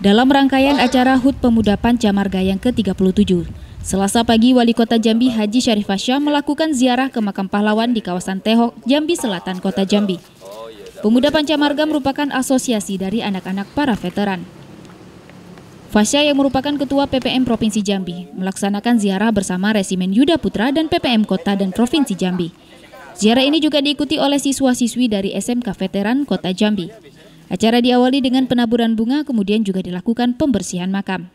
Dalam rangkaian acara HUT Pemuda Panca Marga yang ke-37, Selasa pagi Wali Kota Jambi Haji Syarif Fasya melakukan ziarah ke makam pahlawan di kawasan Tehok, Jambi Selatan, Kota Jambi. Pemuda Panca Marga merupakan asosiasi dari anak-anak para veteran. Fasya yang merupakan Ketua PPM Provinsi Jambi melaksanakan ziarah bersama Resimen Yuda Putra dan PPM Kota dan Provinsi Jambi. Ziarah ini juga diikuti oleh siswa-siswi dari SMK Veteran Kota Jambi. Acara diawali dengan penaburan bunga, kemudian juga dilakukan pembersihan makam.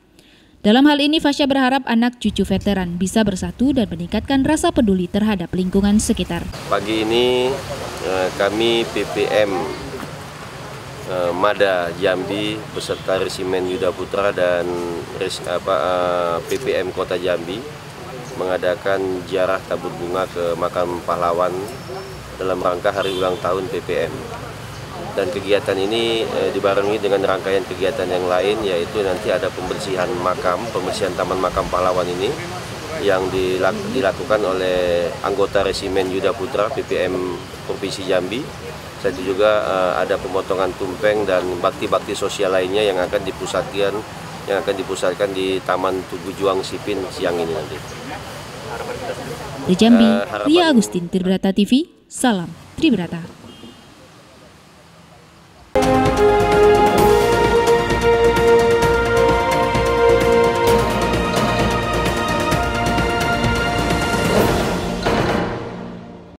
Dalam hal ini, Fasya berharap anak cucu veteran bisa bersatu dan meningkatkan rasa peduli terhadap lingkungan sekitar. Pagi ini eh, kami PPM eh, Mada Jambi beserta Resimen Yuda Putra dan eh, PPM Kota Jambi mengadakan ziarah tabur bunga ke makam pahlawan dalam rangka hari ulang tahun PPM. Dan kegiatan ini e, dibarengi dengan rangkaian kegiatan yang lain yaitu nanti ada pembersihan makam, pembersihan taman makam pahlawan ini yang dilakukan oleh anggota resimen Yuda Putra PPM Provinsi Jambi. Satu juga e, ada pemotongan tumpeng dan bakti-bakti sosial lainnya yang akan dipusatkan yang akan dipusatkan di Taman Tugu Juang Sipin siang ini nanti. Di Jambi, uh, Ria Agustin, Tribrata TV, Salam Tribrata.